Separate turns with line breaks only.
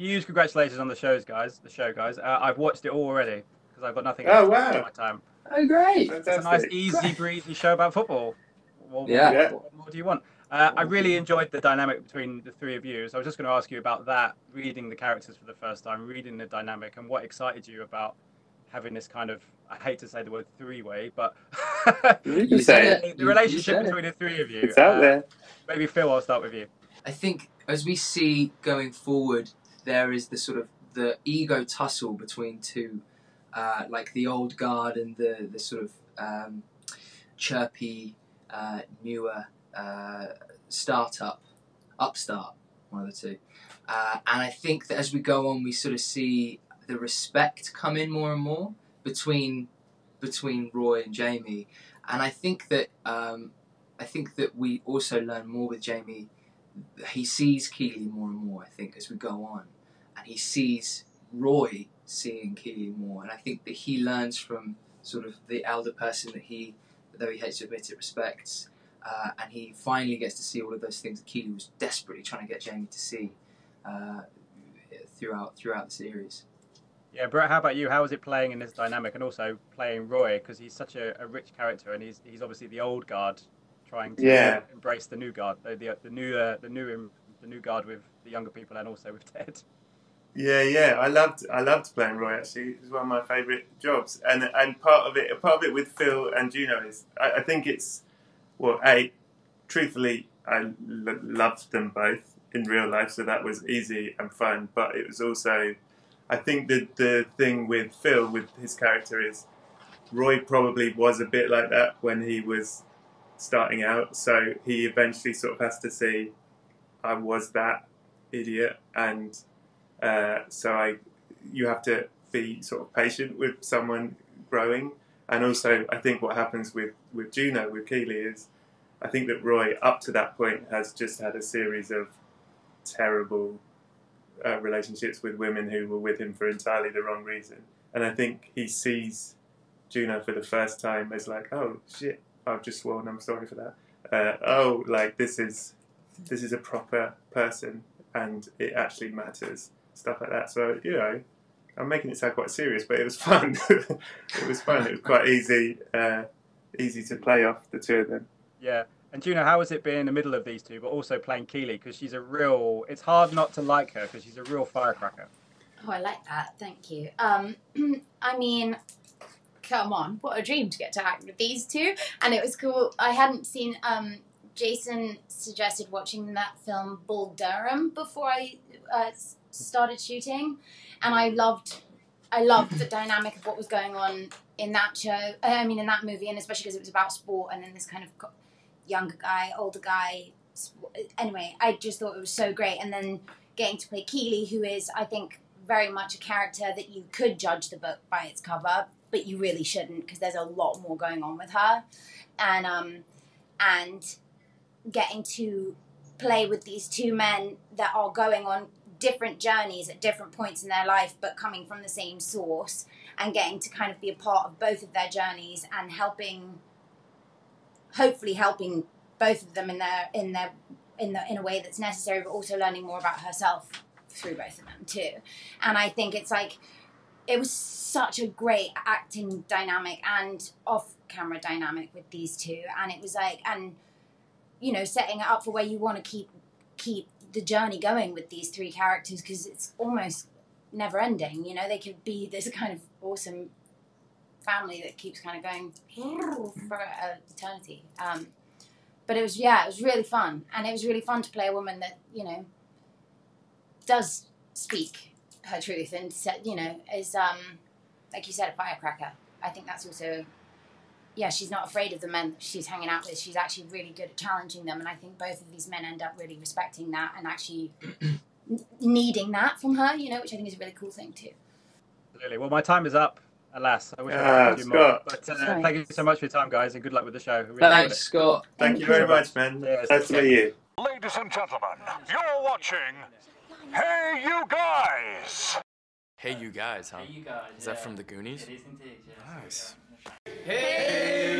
huge congratulations on the shows, guys. The show, guys. Uh, I've watched it all already because I've got nothing
Oh,
else to
wow.
do with my time.
Oh, great.
It's a nice,
Fantastic.
easy breezy show about football. What,
Yeah.
Yeah.
What more do you want? Uh, I really enjoyed the dynamic between the three of you. So I was just going to ask you about that, reading the characters for the first time, reading the dynamic, and what excited you about having this kind of, I hate to say the word three way, but
You
You
say it.
it.
the relationship
you said it.
between the three of you.
It's out
uh,
there.
Maybe Phil, I'll start with you.
I think as we see going forward, there is the sort of the ego tussle between two, uh, like the old guard and the the sort of um, chirpy, uh, newer uh, startup, upstart, one of the two. Uh, and I think that as we go on, we sort of see the respect come in more and more between between Roy and Jamie. And I think that um, I think that we also learn more with Jamie. He sees Keely more and more. I think as we go on, and he sees Roy seeing Keely more. And I think that he learns from sort of the elder person that he, though he hates to admit it, respects. Uh, and he finally gets to see all of those things that Keely was desperately trying to get Jamie to see uh, throughout throughout the series.
Yeah, Brett, how about you? How was it playing in this dynamic and also playing Roy? Because he's such a, a rich character and he's, he's obviously the old guard trying to
Yeah.
embrace the new guard, the, the, the new uh, the new the new guard with the younger people and also with Ted.
Yeah, yeah, I loved I loved playing Roy. Actually, it was one of my favourite jobs, and and part of it, part of it with Phil and Juno is I, I think it's well, a truthfully, I l- loved them both in real life, so that was easy and fun. But it was also, I think that the thing with Phil with his character is Roy probably was a bit like that when he was starting out, so he eventually sort of has to see I was that idiot and uh, so I, you have to be sort of patient with someone growing, and also I think what happens with with Juno with Keely is, I think that Roy up to that point has just had a series of terrible uh, relationships with women who were with him for entirely the wrong reason, and I think he sees Juno for the first time as like, oh shit, I've just sworn, I'm sorry for that. Uh, oh, like this is this is a proper person and it actually matters stuff like that. So you know, I'm making it sound quite serious, but it was fun. it was fun. It was quite easy, uh, easy to play off the two of them.
Yeah. And Juno, how was it being in the middle of these two, but also playing Keely? Because she's a real. It's hard not to like her because she's a real firecracker.
Oh, I like that. Thank you. Um, I mean, come on, what a dream to get to act with these two. And it was cool. I hadn't seen. Um, Jason suggested watching that film Bull Durham before I uh, started shooting, and I loved. I loved the dynamic of what was going on in that show. uh, I mean, in that movie, and especially because it was about sport, and then this kind of younger guy, older guy. Anyway, I just thought it was so great, and then getting to play Keely, who is, I think, very much a character that you could judge the book by its cover, but you really shouldn't because there's a lot more going on with her, and um, and getting to play with these two men that are going on different journeys at different points in their life, but coming from the same source, and getting to kind of be a part of both of their journeys and helping, hopefully helping both of them in their in their in the in a way that's necessary, but also learning more about herself through both of them too. And I think it's like it was such a great acting dynamic and off camera dynamic with these two. And it was like and you know, setting it up for where you want to keep keep the journey going with these three characters because it's almost never ending. You know, they could be this kind of awesome family that keeps kind of going for eternity. Um, but it was yeah, it was really fun, and it was really fun to play a woman that you know does speak her truth and sa- you know is um like you said a firecracker. I think that's also yeah, she's not afraid of the men she's hanging out with. She's actually really good at challenging them, and I think both of these men end up really respecting that and actually needing that from her. You know, which I think is a really cool thing too.
Absolutely. Well, my time is up. Alas, I wish I
Ah,
could do more.
Scott.
But uh, thank you so much for your time, guys, and good luck with the show. Really
Thanks. Scott.
Thank you very much, man.
Yes.
Nice to meet you.
Ladies and gentlemen, you're watching Hey You Guys!
Hey, you guys, huh?
you guys.
Is that from the Goonies?
It is indeed, yeah.
Nice.
Hey, you guys!